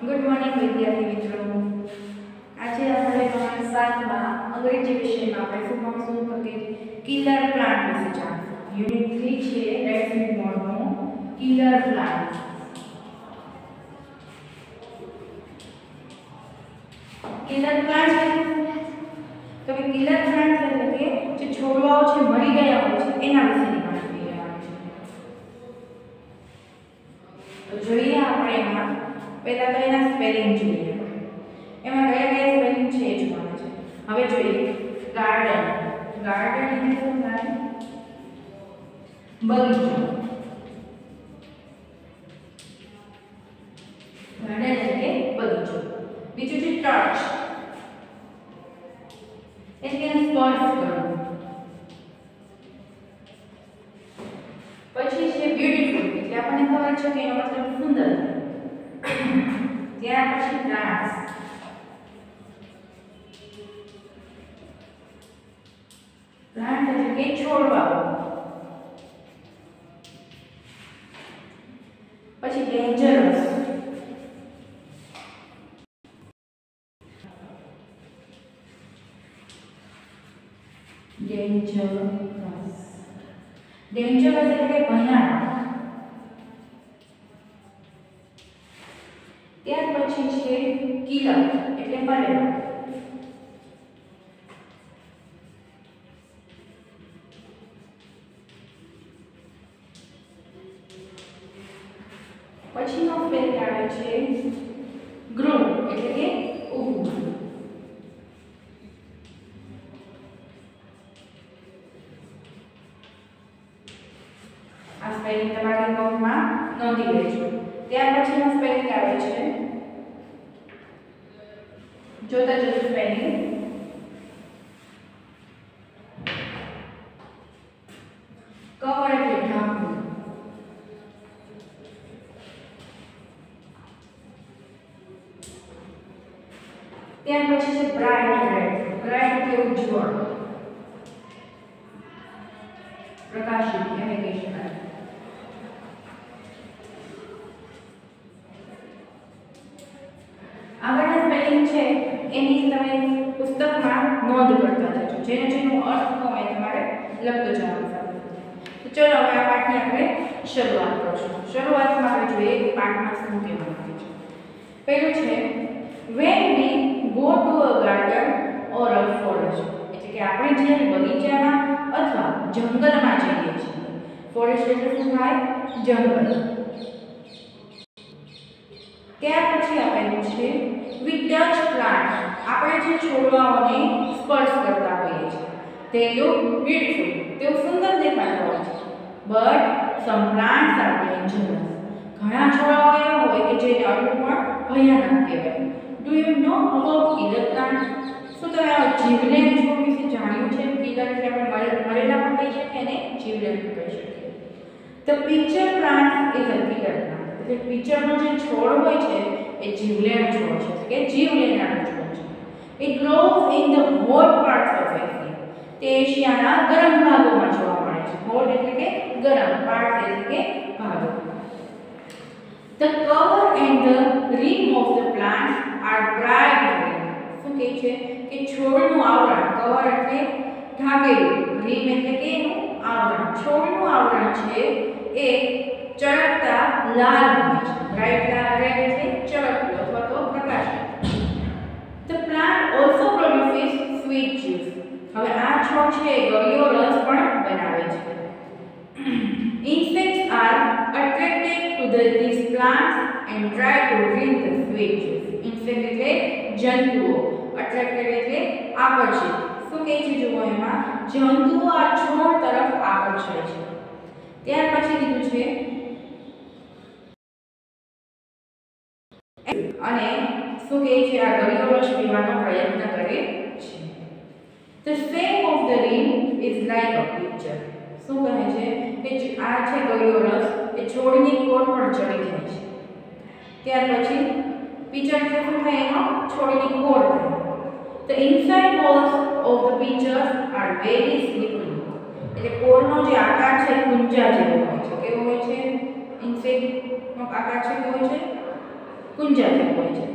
Good morning વિદ્યાર્થી મિત્રો. આજે આપણે ધોરણ સાતમાં અંગ્રેજી વિષયમાં આપણે શું ભણશું તો કે કિલર પ્લાન્ટ વિશે જાણશું. યુનિટ થ્રી છે રેડફીલ્ડ મોડનો કિલર પ્લાન્ટ કિલર પ્લાન્ટ તો કે કિલર પ્લાન્ટ એટલે કે જે છોડવાઓ છે, મરી ગયા હોય છે, એના વિશેની માહિતી લેવાની છે તો જોઈએ આપણે એમાં પહેલા તો એના સ્પેલિંગ જોઈએ એમાં કયા કયા સ્પેલિંગ છે એ જોવાના છે હવે જોઈએ ગાર્ડન ગાર્ડન એટલે શું થાય બગીચો ગાર્ડન એટલે બગીચો બીજું છે ટચ એટલે સ્પર્શ કરવો. પછી છે બ્યુટીફુલ એટલે આપણને ખબર છે કે એનો મતલબ સુંદર. ત્યાર પછી પછી ડેન્જરસ ડેન્જરસ ડેન્જરસ એટલે કે ભયાનક. ત્યાર પછી છે કિલર એટલે મરેલા પછીનો ફેર આવે છે ગ્રો એટલે કે ઉગવું આ સ્પેલિંગ તમારી નોટમાં નોંધી લેજો. ત્યાર પછીનો સ્પેલિંગ આવે છે. જોતા જજો સ્પેલિંગ કવર એટલે ઢાંકવું ત્યાર પછી છે બ્રાઇટ રેડ. બ્રાઇટ એટલે ઉજ્જવળ. પ્રકાશિત, એને કહી શકાય. આગળના સ્પેલિંગ છે, એની તમે પુસ્તકમાં નોંધ કરતા જજો. જેને જેનો અર્થ હોય તમારે લખતો જવાનું તો ચલો હવે આ પાઠની આપણે શરૂઆત કરશું. શરૂઆતમાં આપણે જોઈએ પાઠમાં શું કહેવાનું છે. પહેલું છે when we go to a garden or a forest એટલે કે આપણે જ્યારે બગીચામાં અથવા જંગલમાં જઈએ છીએ. ફોરેસ્ટ એટલે શું થાય? જંગલ. ત્યાર પછી આપેલું છે વી ટચ પ્લાન્ટ. આપણે જે છોડવાઓને સ્પર્શ કરતા હોઈએ છીએ. તે લુક બ્યુટીફુલ તેઓ સુંદર દેખાતા હોય છે. But some plants are dangerous ઘણા છોડવાઓ એવા હોય કે જે અડવું પણ ભયાનક કહેવાય. Do you know about killer plants શું તમે આ જીવલેણ છોડ વિશે જાણ્યું છે? કિલર એટલે આપણે મરે- મરેલા પણ કહી શકીએ અને જીવલેણ પણ કહી શકીએ. The pitcher plant is a killer plant. એટલે પિક્ચરનો જે છોડ હોય છે, એ જીવલેણ છોડ છે. કે જીવલેણ છોડ છે. એ grows in the hot parts of Asia તે એશિયાના ગરમ ભાગોમાં જોવા મળે છે. હોટ એટલે કે ગરમ પાર્ટ એટલે કે ભાગો. The cover and the rim of the plant bright શું કહે છે? કે છોડનું આવરણ કવર એટલે ઢાંકેલું rim એટલે કે આવરણ. છોડનું આવરણ છે એ ચળકતા લાલ હોય છે. બ્રાઇટ રેડ એટલે ચળકતું અથવા તો પ્રકાશ the plant also produces sweet juice હવે આ છોડ છે, ગળ્યો રસ પણ બનાવે છે. Insects are attracted to the this plants and try to drink the sweet juice. એટલે જંતુઓ attracted એટલે આકર્ષિત. શું કહે છે જુઓ એમાં? જંતુઓ આ છોડ તરફ આકર્ષાય છે. ત્યાર પછી કીધું છે, અને શું કહે છે? આ ગળ્યો રસ પીવાનો પ્રયત્ન કરે છે. The shape of the ring is like a picture. શું કહે છે? કે આ છે રસ એ છોડની કોર પર ચડી જાય છે. ત્યાર પછી પિક્ચર એટલે શું થાય એનો છોડની કોર. The inside walls of the pictures are very slippery. એટલે કોરનો જે આકાર છે એ કુંજા જેવો હોય છે. કેવો હોય છે? ઇન્સેક્ટનો આકાર છે, કેવો હોય છે કુંજાથી હોય છે.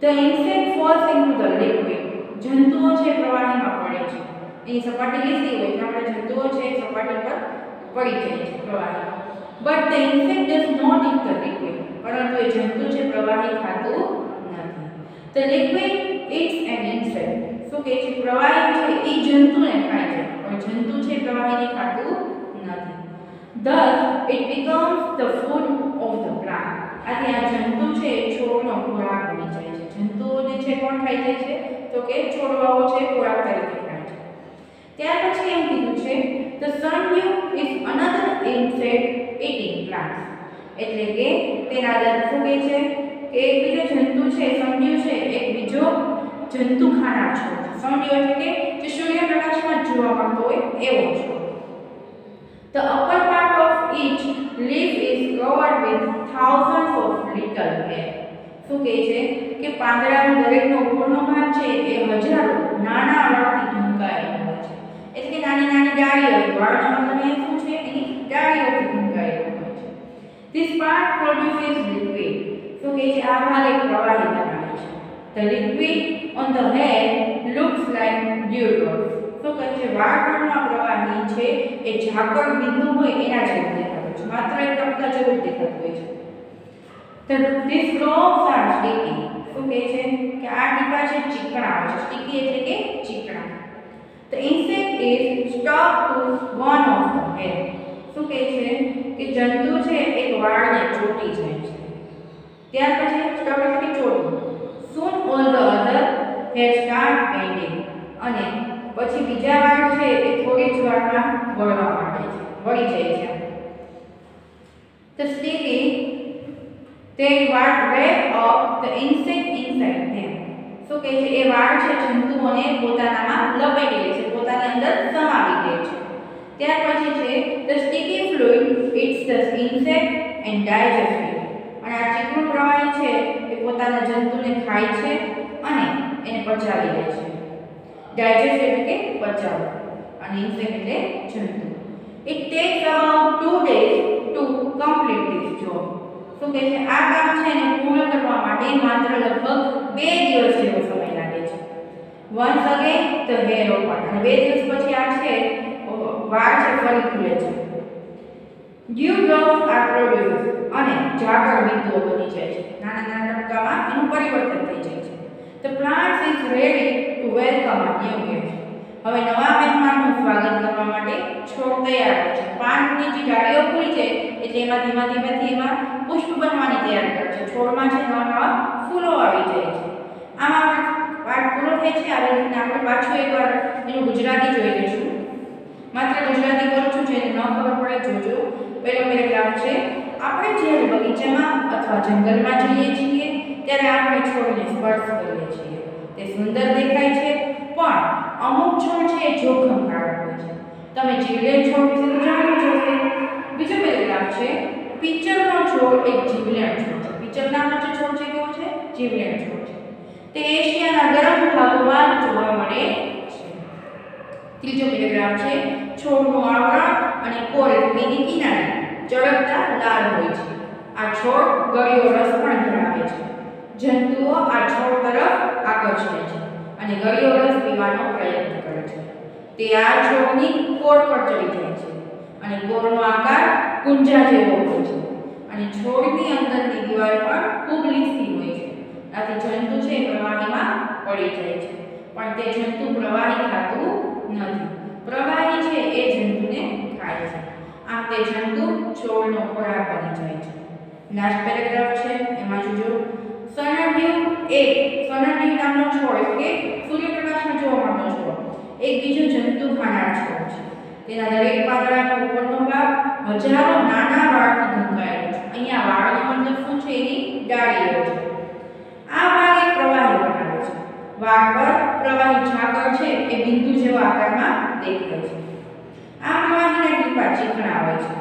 તો insect falls into the liquid જંતુઓ છે, પ્રવાહીમાં પડે છે. એની સપાટી લીસી હોય એટલે આપણે જંતુઓ છે, એ સપાટી પર પડી જાય છે, પ્રવાહીમાં. But the insect does not in the liquid પરંતુ એ જંતુ છે, પ્રવાહી ખાતું નથી. તો લિક્વિડ ઇટ્સ એન ઇન્સેક્ટ શું કહે છે? પ્રવાહી છે, એ જંતુને ખાય છે. પણ જંતુ છે પ્રવાહીને ખાતું નથી. Thus, it becomes the food of the plant. આથી આ જંતુ છે છોડનો ખોરાક બની જાય છે. જંતુઓને છે કોણ ખાઈ જાય છે? તો કે છોડવાઓ છે, ખોરાક તરીકે ખાય છે. ત્યાર પછી એમ કીધું છે, the sundew is another insect eating plants. એટલે કે તેના દર શું કહે છે, કે એક જંતુ છે સમજ્યો છે, એક બીજો જંતુ છોડ છે. sundew એટલે કે જે સૂર્યપ્રકાશમાં જોવા મળતો હોય એવો છે. The upper part of each leaf is covered with thousands of little hair. શું કહે છે? કે પાંદડાનો દરેકનો ઉપરનો ભાગ છે એ હજારો નાના વાળથી ઢંકાયેલો હોય છે. એટલે કે નાની નાની ડાળીઓ વાળનો મતલબ એ શું છે એની ડાળીઓથી ઢંકાયેલો હોય છે This part produces liquid. શું કહે છે આ ભાગ એક પ્રવાહી બનાવે છે The liquid on the hair looks like dewdrops. શું કહે છે વાળ પરના પ્રવાહી છે એ ઝાકળ બિંદુ હોય એના જેવું દેખાતું છે માત્ર એક ટપકા જેવું દેખાતું હોય છે તો these drops are sticky શું કહે છે કે આ ટીપા છે ચીકણા હોય છે sticky એટલે કે ચીકણા The insect is stuck to one of the hair. શું કહે છે કે જંતુ છે એક વાળને ચોટી જાય છે ત્યાર પછી એટલે કે ચોટવું soon all the other hair start bending અને પછી બીજા વાળ છે એ થોડી જ વારમાં વળવા માંડે છે વળી જાય છે The sticky they wrap up the insect inside them. શું કહે છે એ વાળ છે જંતુઓને પોતાનામાં લપેટી લે છે પોતાની અંદર સમાવી લે છે ત્યાર પછી છે the sticky fluid eats and digests અને આ ચીકણું પ્રવાહી છે એ પોતાના જંતુને ખાય છે અને એને પચાવી લે છે. ડાયજેસ્ટ એટલે કે પચાવવું અને ઇન્સેક્ટ એટલે જંતુ. It takes about two days to complete this job શું કહે છે? આ કામ છે એને પૂર્ણ કરવા માટે માત્ર લગભગ બે દિવસ જેવો સમય લાગે છે. Once again the hair open અને બે દિવસ પછી આ છે વાળ છે, ફરી ખુલે છે. ડ્યુ ડ્રોપ્સ આર પ્રોડ્યુસ અને જાગર બિંદુઓ બની જાય છે. નાના નાના ટપકામાં એનું પરિવર્તન થઈ જાય છે. The plant is ready to welcome a new guest હવે નવા મહેમાનનું સ્વાગત કરવા માટે છોડ તૈયાર છે. પાનની જે ડાળીઓ ખુલી છે એટલે એમાં ધીમા ધીમે ધીમા પુષ્પ બનવાની તૈયારી કરે છે. છોડમાં છે નવા નવા ફૂલો આવી જાય છે. આમાં પાઠ પૂરો થાય છે. આવી રીતે આપણે પાછું એકવાર એનું ગુજરાતી જોઈ લઈશું. માત્ર ગુજરાતી બોલું છું, જેને ન ખબર પડે જોજો. પહેલો પેરેગ્રાફ છે, આપણે જ્યારે બગીચામાં અથવા જંગલમાં જઈએ છીએ, ત્યારે આપણે છોડને સ્પર્શ કરીએ છીએ. તે સુંદર દેખાય છે, પણ અમુક છોડ છે એ જોખમકારક હોય છે. તમે જીવલેણ છોડ વિશે તો જાણ્યું જ બીજો પેરેગ્રાફ છે પિચરનો છોડ એક જીવલેણ છોડ છે. પિચર નામનો જે છોડ છે કેવો છે? જીવલેણ છોડ છે. તે એશિયાના ગરમ ભાગોમાં જોવા મળે છે. ત્રીજો પેરેગ્રાફ છે છોડનું આવરણ અને કોર તેની કિનારે ચળકતા લાલ હોય છે. આ છોડ ગળ્યો રસ પણ ધરાવે છે. જંતુઓ આ છોડ તરફ આકર્ષાય છે અને ગળ્યો રસ પીવાનો પ્રયત્ન કરે છે. તે આ છોડની કોર પર ચડી જાય છે અને કોરનો આકાર કુંજા જેવો હોય છે અને છોડની અંદરની દિવાલ પણ ખૂબ લીસી હોય છે. આથી જંતુ છે પ્રવાહીમાં પડી જાય છે. પણ તે જંતુ પ્રવાહી ખાતું નથી. પ્રવાહી છે એ જંતુને ખાય છે. આમ તે જંતુ છોડનો ખોરાક બની જાય છે. લાસ્ટ પેરેગ્રાફ છે, એમાં જોજો. સનડ્યુ એક સનડ્યુ નામનો છોડ કે સૂર્યપ્રકાશમાં જોવા મળતો છોડ. એક બીજો જંતુ ખાનાર છોડ છે. તેના દરેક પાંદડાનો ઉપરનો ભાગ હજારો નાના વાળથી ઢંકાયેલો છે. અહીંયા વાળનો મતલબ શું છે? એની ડાળીઓ છે. આ ભાગ એક પ્રવાહી બનાવે છે. વાળ પર પ્રવાહી ઝાકળ છે, એ બિંદુ જેવા આકારમાં દેખાય છે. આ પ્રવાહીના ટીપા ચીકણા હોય છે.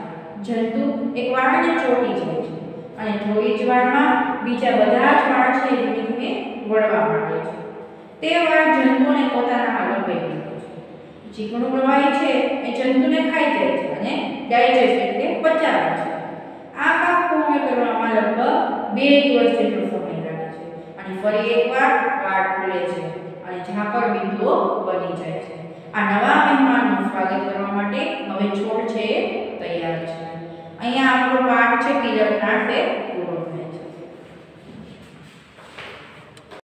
જંતુ એક વાળને ચોટી જાય છે અને થોડી જ વારમાં બીજા બધા જ વાળ છે એ ધીમે વળવા માંડે છે. તે વાળ જંતુને પોતાનામાં લંબાઈ લે છે. ચીકણું પ્રવાહી છે એ જંતુને ખાઈ જાય છે અને ડાયજેસ્ટ એટલે પચાવે છે. આ કામ પૂર્ણ કરવામાં લગભગ બે દિવસ જેટલો ફરી એકવાર વાળ ખુલે છે આ નવા મહેમાનનું સ્વાગત કરવા માટે હવે છોડ છે તૈયાર છે. અહીંયા આપણો પાઠ છે પિલર પ્લાન્ટ